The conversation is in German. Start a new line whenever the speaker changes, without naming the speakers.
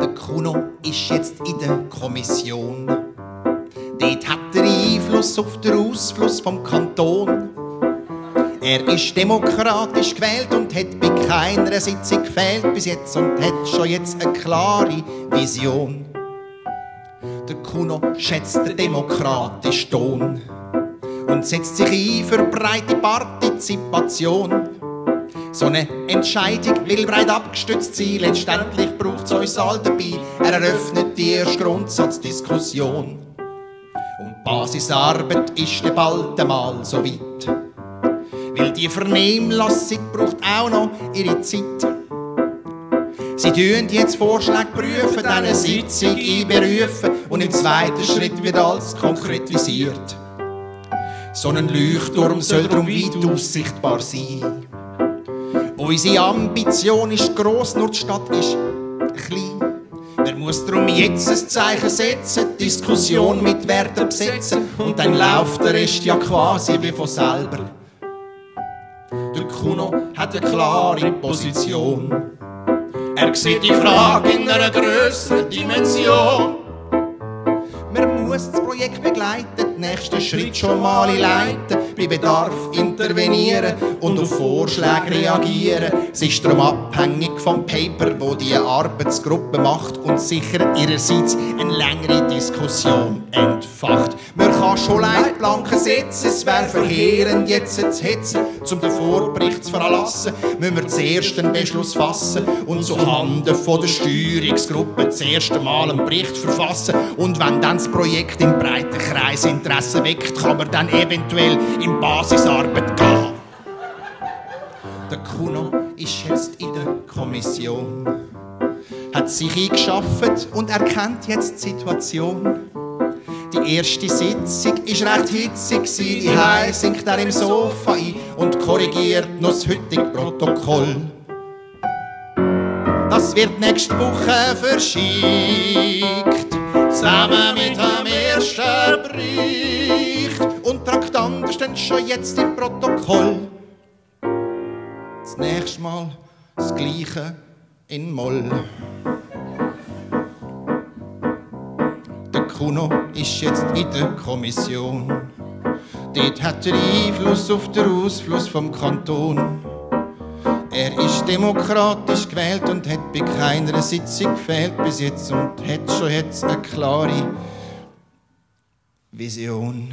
Der Kuno ist jetzt in der Kommission. Dort hat er Einfluss auf den Ausfluss vom Kanton. Er ist demokratisch gewählt und hat bei keiner Sitzung gefehlt bis jetzt und hat schon jetzt eine klare Vision. Der Kuno schätzt den demokratischen Ton und setzt sich ein für breite Partizipation. So eine Entscheidung will breit abgestützt sein, letztendlich braucht es uns all dabei. Er eröffnet die erste Grundsatzdiskussion. Und Basisarbeit ist dann bald einmal so weit. Weil die Vernehmlassung braucht auch noch ihre Zeit. Sie tun jetzt Vorschläge prüfen, dann eine Sitzung einberufen und im zweiten Schritt wird alles konkretisiert. So ein Leuchtturm soll darum weit aussichtbar sein. Unsere Ambition ist gross, nur die Stadt ist klein. Man muss darum jetzt ein Zeichen setzen, Diskussion mit Werten besetzen und dann läuft der Rest ja quasi wie von selber. Der Kuno hat eine klare Position. Er sieht die Frage in einer grösseren Dimension. Man muss das Projekt begleiten, den nächsten Schritt schon mal leiten, bei Bedarf intervenieren und auf Vorschläge reagieren. Es ist darum abhängig vom Paper, wo die Arbeitsgruppe macht und sicher ihrerseits eine längere Diskussion entfacht. Man kann schon Leitplanken setzen, es wäre verheerend jetzt zu hetzen, um den Vorbericht zu veranlassen, müssen wir zuerst einen Beschluss fassen und zu Handen von der Steuerungsgruppe das erste Mal einen Bericht verfassen. Und wenn dann das Projekt im breiten Kreis Interesse weckt, kann man dann eventuell in Basisarbeit gehen. Der Kuno ist jetzt in der Kommission, hat sich eingeschafft und erkennt jetzt die Situation. Die erste Sitzung war recht hitzig, die Hei sinkt er im Sofa ein und korrigiert noch das heutige Protokoll. Das wird nächste Woche verschickt, zusammen mit Bericht. Und Traktanten stehen schon jetzt im Protokoll. Das nächste Mal das Gleiche in Moll. Der Kuno ist jetzt in der Kommission. Dort hat er Einfluss auf den Ausfluss vom Kanton. Er ist demokratisch gewählt und hat bei keiner Sitzung gefehlt bis jetzt und hat schon jetzt eine klare Vision.